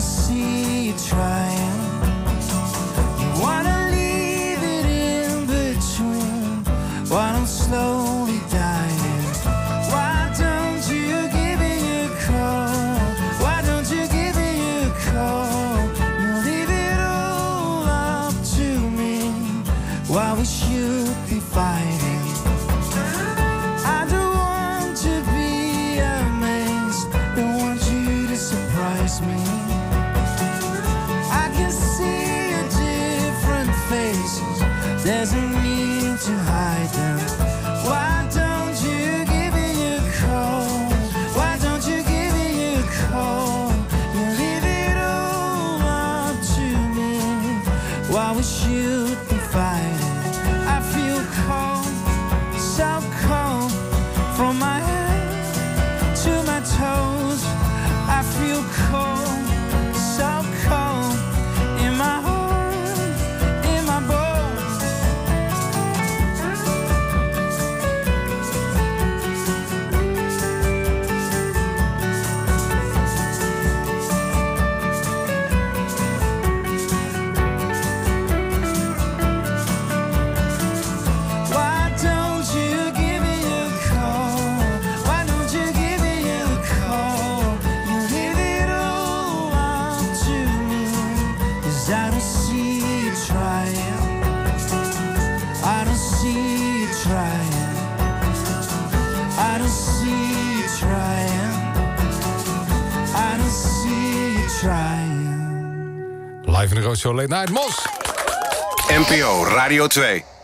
see you trying. You wanna leave it in between. Why don't you give me a call? Why don't you give me a call? You leave it all up to me. Why be fighting? me faces. There's a need to hide them. Why don't you give me a call? Why don't you give me a call? You leave it all up to me. Why we should see you trying. I don't see you trying. I don't see you trying. Live in de Roodshow Late Night Mos. NPO Radio 2.